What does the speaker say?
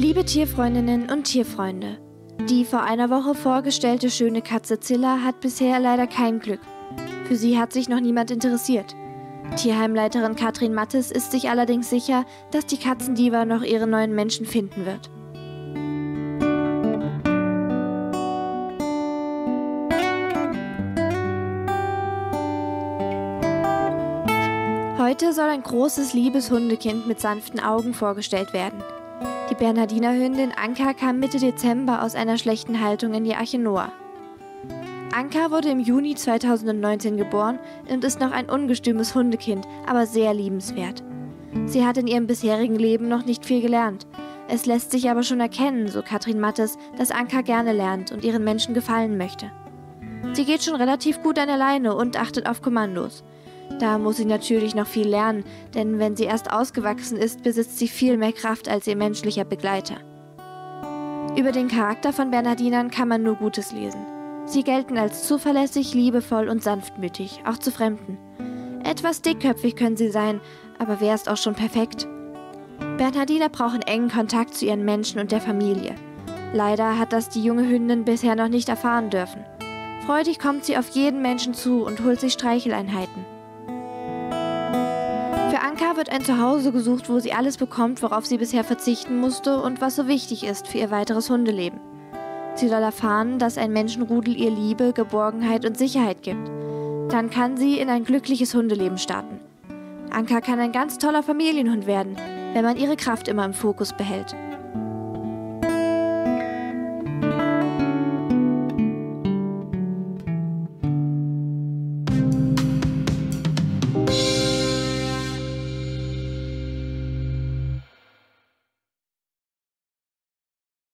Liebe Tierfreundinnen und Tierfreunde, die vor einer Woche vorgestellte schöne Katze Zilla hat bisher leider kein Glück. Für sie hat sich noch niemand interessiert. Tierheimleiterin Katrin Mattes ist sich allerdings sicher, dass die Katzendiva noch ihren neuen Menschen finden wird. Heute soll ein großes, liebes Hundekind mit sanften Augen vorgestellt werden. Die Bernhardinerhündin Anka kam Mitte Dezember aus einer schlechten Haltung in die Arche. Anka wurde im Juni 2019 geboren und ist noch ein ungestümes Hundekind, aber sehr liebenswert. Sie hat in ihrem bisherigen Leben noch nicht viel gelernt. Es lässt sich aber schon erkennen, so Katrin Mattes, dass Anka gerne lernt und ihren Menschen gefallen möchte. Sie geht schon relativ gut an der Leine und achtet auf Kommandos. Da muss sie natürlich noch viel lernen, denn wenn sie erst ausgewachsen ist, besitzt sie viel mehr Kraft als ihr menschlicher Begleiter. Über den Charakter von Bernardinern kann man nur Gutes lesen. Sie gelten als zuverlässig, liebevoll und sanftmütig, auch zu Fremden. Etwas dickköpfig können sie sein, aber wer ist auch schon perfekt? Bernhardiner brauchen engen Kontakt zu ihren Menschen und der Familie. Leider hat das die junge Hündin bisher noch nicht erfahren dürfen. Freudig kommt sie auf jeden Menschen zu und holt sich Streicheleinheiten. Für Anka wird ein Zuhause gesucht, wo sie alles bekommt, worauf sie bisher verzichten musste und was so wichtig ist für ihr weiteres Hundeleben. Sie soll erfahren, dass ein Menschenrudel ihr Liebe, Geborgenheit und Sicherheit gibt. Dann kann sie in ein glückliches Hundeleben starten. Anka kann ein ganz toller Familienhund werden, wenn man ihre Kraft immer im Fokus behält.